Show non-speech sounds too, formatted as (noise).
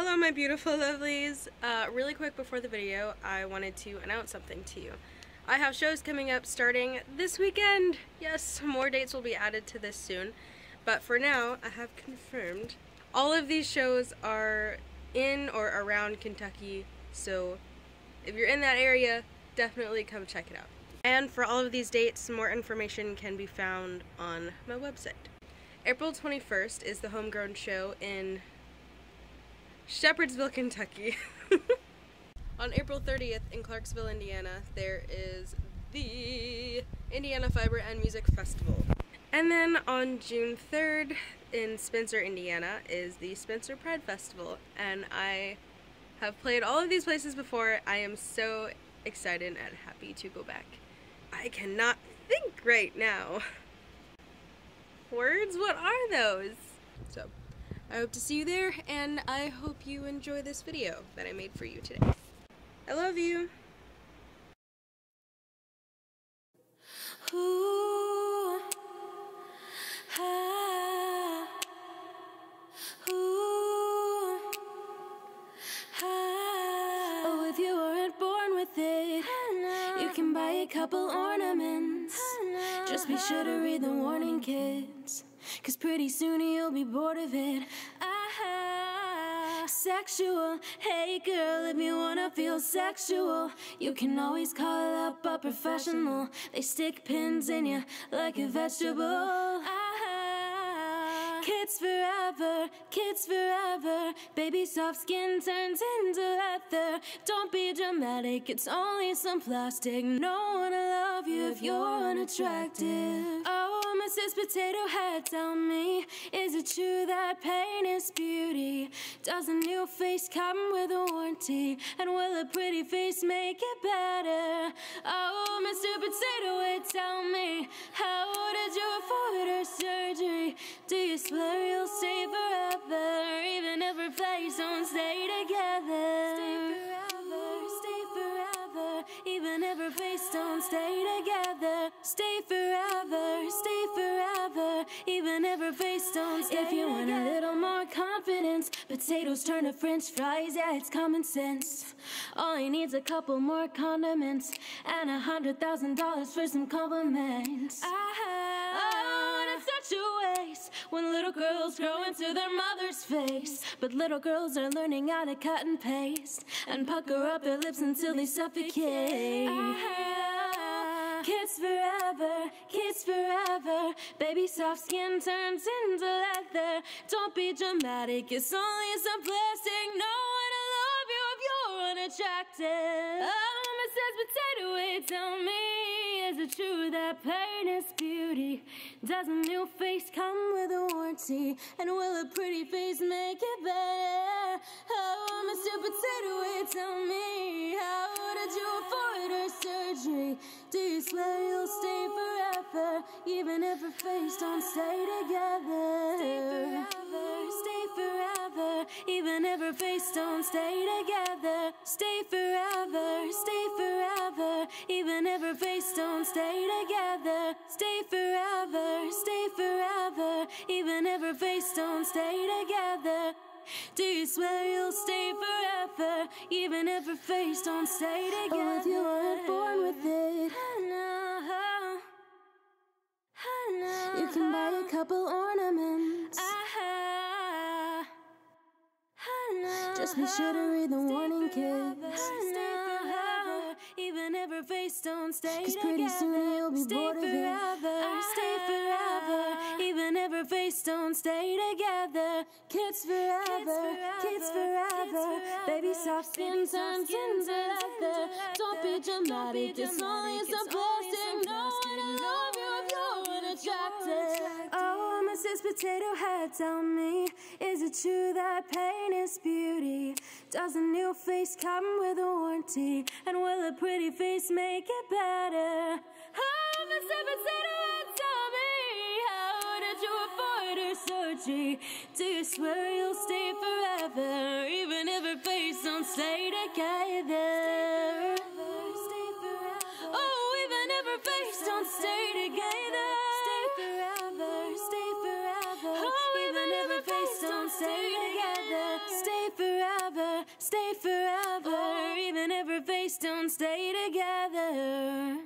Hello my beautiful lovelies. Uh, really quick before the video, I wanted to announce something to you. I have shows coming up starting this weekend. Yes, more dates will be added to this soon. But for now, I have confirmed all of these shows are in or around Kentucky, so if you're in that area, definitely come check it out. And for all of these dates, more information can be found on my website. April 21st is the Homegrown Show in Shepherdsville, Kentucky. (laughs) on April 30th in Clarksville, Indiana, there is the Indiana Fiber and Music Festival. And then on June 3rd in Spencer, Indiana is the Spencer Pride Festival. And I have played all of these places before. I am so excited and happy to go back. I cannot think right now. Words? What are those? So, I hope to see you there, and I hope you enjoy this video that I made for you today. I love you! Oh, if you weren't born with it, you can buy a couple ornaments. Just be sure to read the warning, kids. Cause pretty soon you'll be bored of it. Ah, sexual. Hey girl, if you wanna feel sexual, you can always call up a professional. They stick pins in you like a vegetable. Ah, kids forever, kids forever. Baby soft skin turns into leather. Don't be dramatic, it's only some plastic. No one will love you if you're unattractive. Oh, Mrs. Potato Head, tell me, is it true that pain is beauty? Does a new face come with a warranty? And will a pretty face make it better? Oh, Mr. Potato Head, tell me, how did you afford her surgery? Do you swear you'll stay forever, even if her face don't stay together? Stay forever, stay forever, even if her face don't stay together. Stay forever, stay forever, even if her face don't stay If you want a little more confidence, potatoes turn to french fries, yeah, it's common sense. All he needs a couple more condiments and a hundred thousand dollars for some compliments. Oh, when little girls grow into their mother's face. But little girls are learning how to cut and paste and pucker up their lips until they suffocate. Uh-huh. Kiss forever, kiss forever. Baby soft skin turns into leather. Don't be dramatic, it's only some plastic. No one will love you if you're unattractive. Oh, Mrs. Potato Head, tell me, is it true that pain is beauty? Does a new face come with a warranty? And will a pretty face make it better? How Oh, Mr. Potato Head, tell me, how did you afford her surgery? Do you swear you'll stay forever, even if her face don't stay together? Stay forever, stay forever, even if her face don't stay together. Stay forever, stay forever, even if her face don't stay together. Stay forever, stay forever, even if her face don't stay together. Do you swear you'll stay forever, even if her face don't stay together? Oh, if you weren't born with it, you can buy a couple ornaments. Uh-huh. Just be sure to read the warning, kids. Face don't stay Cause pretty soon you'll be Stay bored of it. forever. Stay ah. forever. Even if her face don't stay together. Kids forever. Kids forever. Baby soft skin turns into leather. Don't be dramatic. It's only plastic. No one will love you if you're unattractive. Oh, Mrs. Potato Head, tell me, is it true that pain is beauty? Does a new face come with a warranty? And will a pretty face make it better? Oh, Mr. Potato Head, tell me, how did you avoid her surgery? Do you swear you'll stay forever, even if her face don't stay together? Oh, even if her face don't stay together. Stay together. Stay forever. stay forever, even if her face don't stay together.